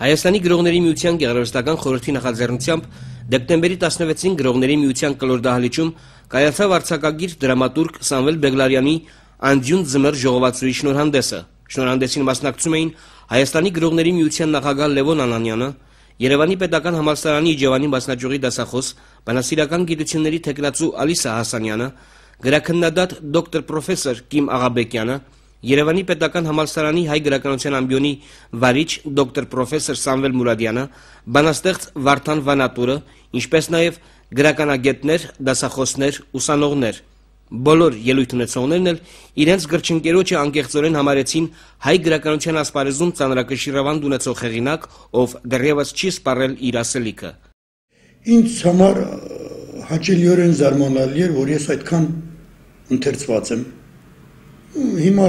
Հայաստանի գրողների միության գեղարվեստական խորհրդի նախաձեռնությամբ դեկտեմբերի 16-ին գրողների միության կլոր դահլիճում կայացավ արձակագիր դրամատուրգ Սամվել Բեգլարյանի Անդյուն ձմեռ ժողովածուի շնորհանդեսը։ Շնորհանդեսին մասնակցում էին Հայաստանի գրողների միության նախագահ Լևոն Անանյանը, Երևանի Պետական համալսարանի Իջևանի մասնաճյուղի դասախոս, բանասիրական գիտությունների թեկնածու Ալիսա Հասանյանը, գրաքննադատ դոկտոր պրոֆեսոր Կիմ Աղաբեկյանը, Երևանի Պետական համալսարանի հայ գրականության ամբիոնի վարիչ դոկտոր պրոֆեսոր Սամվել Մուրադյանը, բանաստեղծ Վարդան Վանատուրը, ինչպես նաև գրականագետներ, դասախոսներ, ուսանողներ։ Բոլոր ելույթ ունեցողներն էլ իրենց գրչընկերոջը անկեղծորեն համարեցին հայ գրականության ասպարեզում ծանրակշիռավանդ ունեցող հեղինակ, ով դեռևս չի սպառել իր ասելիքը։ Ինձ համար հաճելիորեն զարմանալի էր, որ ես այդքան ընթերցված եմ հիմա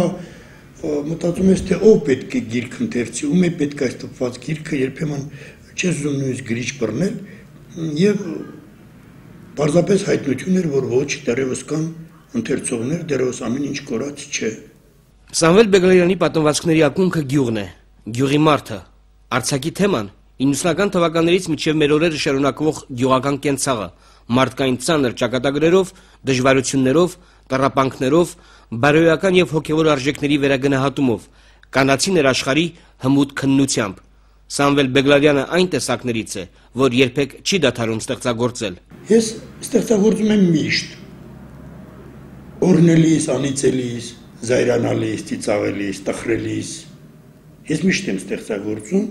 մտածում ես թե ով պետք է գիրք ընթերցի, ում է պետք այս տպված գիրքը, երբեմն չես ուզում նույնիսկ գրիչ բռնել եւ պարզապես հայտնություն էր, որ ոչ դեռևս կան ընթերցողներ, դեռևս ամեն ինչ կորած չէ։ Սամվել Բեգլարյանի պատմվածքների ակունքը գյուղն է, գյուղի մարդը։ Արցակի թեման 90-ական թվականներից մինչև մեր օրերը շարունակվող գյուղական կենցաղը, մարդկային ցաներ ճակատագրերով, դժվարություններով, տառապանքներով, բարոյական եւ հոգեվոր արժեքների վերագնահատումով, կանացի ներաշխարի հմուտ քննությամբ։ Սամվել Բեգլարյանը այն տեսակներից է, որ երբեք չի դադարում ստեղծագործել։ Ես ստեղծագործում եմ միշտ։ Օրնելիս, անիցելիս, զայրանալիս, ծիծաղելիս, տխրելիս։ Ես միշտ եմ ստեղծագործում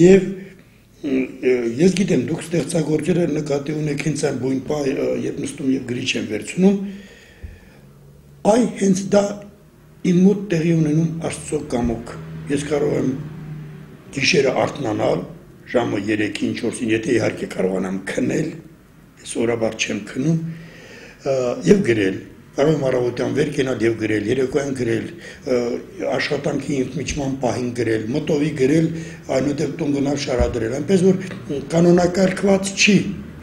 եւ ես գիտեմ դուք ստեղծագործերը նկատի ունեք հենց այն բույն պա երբ նստում եւ գրիչ եմ վերցնում այ հենց դա իմ մոտ տեղի ունենում Աստծո կամոք։ Ես կարող եմ գիշերը արթնանալ ժամը 3-ին, 4-ին, եթե իհարկե կարողանամ քնել, ես օրաբար չեմ քնում, եւ գրել։ Կարող եմ առավոտյան վեր կենալ եւ գրել, երեկոյան գրել, աշխատանքի ինքնիչման պահին գրել, մտովի գրել, այնուհետև տուն գնալ շարադրել։ Այնպես որ կանոնակարգված չի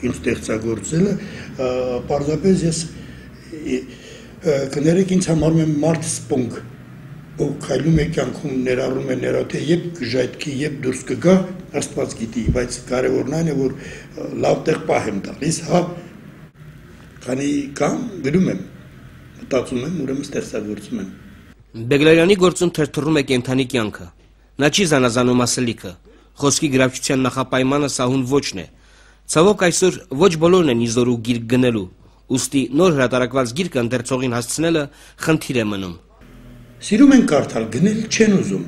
ինձ ստեղծագործելը, պարզապես ես կներեք ինձ համարում եմ մարդ սպունգ, ով քայլում է կյանքում ներառում է նրա թե երբ կժայթքի, երբ դուրս կգա, Աստված գիտի, բայց կարևորն այն է, որ լավ տեղ պահ եմ տալիս, հա, քանի կամ գրում եմ, մտածում եմ, ուրեմն ստեղծագործում եմ։ Բեգլարյանի գործում թրթռում է կենթանի կյանքը։ Նա չի զանազանում ասելիքը։ Խոսքի գրավչության նախապայմանը սահուն ոչն է։ Ցավոք այսօր ոչ բոլորն են իզորու գիրք գնելու, Ոստի նոր հրատարակված գիրքը ընթերցողին հասցնելը խնդիր է մնում։ Սիրում են կարդալ, գնել չեն ուզում։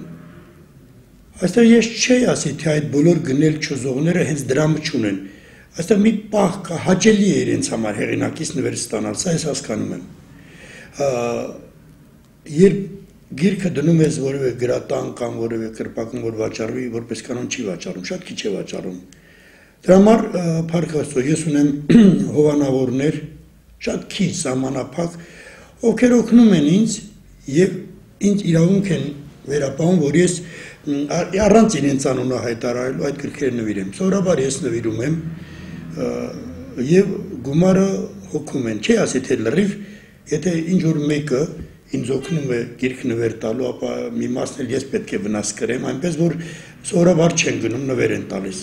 Այստեղ ես չէի ասի, թե այդ բոլոր գնել չուզողները հենց դրամը չունեն։ Այստեղ մի պահ կա, հաճելի է իրենց համար հեղինակից նվեր ստանալ, սա ես հասկանում եմ։ Երբ գիրքը դնում ես որևէ գրատան կամ որևէ կրպակում որ վաճառվի, որպես կանոն չի վաճառում, շատ քիչ է վաճառում։ Դրա համար փառքաստո ես ունեմ հովանավորներ, շատ քիչ ժամանապակ, ովքեր օգնում են ինձ եւ ինձ իրավունք են վերապահում, որ ես առանց իրենց անունը հայտարարելու այդ գրքերը նվիրեմ։ Սովորաբար ես նվիրում եմ եւ գումարը հոգում են։ Չի ասի թե լրիվ, եթե ինչ որ մեկը ինձ օգնում է գիրք նվեր տալու, ապա մի մասն էլ ես պետք է վնաս կրեմ, այնպես որ սովորաբար չեն գնում նվեր են տալիս։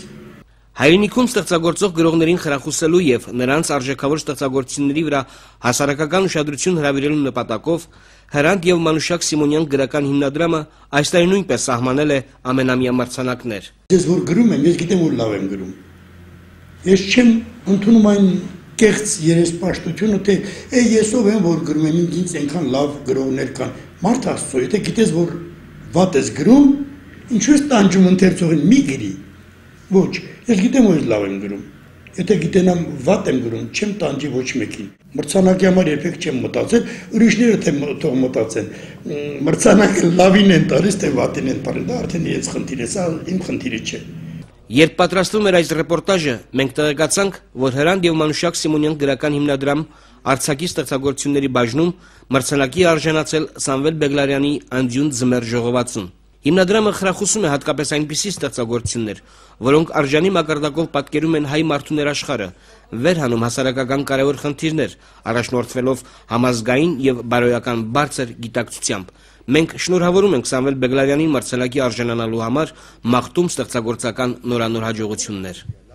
Հայրենիքում ստեղծագործող գրողներին խրախուսելու եւ նրանց արժեքավոր ստեղծագործությունների վրա հասարակական ուշադրություն հրավիրելու նպատակով Հրանտ եւ Մանուշակ Սիմոնյան գրական հիմնադրամը այս տարի նույնպես սահմանել է ամենամյա մրցանակներ։ Ես որ գրում եմ, ես գիտեմ որ լավ եմ գրում։ Ես չեմ ընդունում այն կեղծ երեսպաշտությունը, թե «Է ես ով եմ որ գրում եմ, ինձ այնքան լավ գրողներ կան»։ Մարդ Աստծո, եթե գիտես որ վատ ես գրում, ինչու ես տանջում ընթերցողին մի գրի։ Ոչ, ես գիտեմ որ լավ եմ գրում։ Եթե գիտենամ վատ եմ գրում, չեմ տանջի ոչ մեկին։ Մրցանակի համար երբեք չեմ մտածել, ուրիշները թե թող մտածեն։ Մրցանակը լավին են տալիս, թե վատին են տալիս, դա արդեն իրենց խնդիր է, սա իմ խնդիրը չէ։ Երբ պատրաստվում էր այս ռեպորտաժը, մենք տեղեկացանք, որ Հրանտ եւ Մանուշակ Սիմոնյան գրական հիմնադրամ Արցակի ստեղծագործությունների բաժնում մրցանակի արժանացել Սամվել Բեգլարյանի Անդյուն ձմեր ժողովածուն։ Հիմնադրամը խրախուսում է հատկապես այնպիսի ստեղծագործություններ, որոնք արժանի մակարդակով պատկերում են հայ մարդու ներաշխարը, վերհանում հասարակական կարևոր խնդիրներ, առաջնորդվելով համազգային եւ բարոյական բարձր գիտակցությամբ։ Մենք շնորհավորում ենք Սամվել Բեգլարյանին մրցանակի արժանանալու համար մաղթում ստեղծագործական նորանոր հաջողություններ։